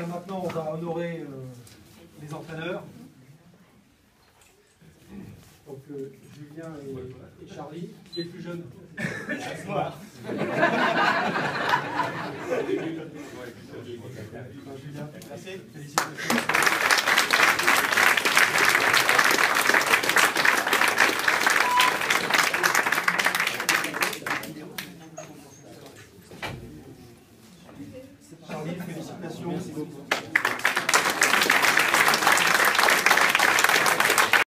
Euh, maintenant, on va honorer euh, les entraîneurs. Donc, euh, Julien et, Charlie. Qui est le plus jeune Julien, merci. Charlie, félicitations. Merci beaucoup.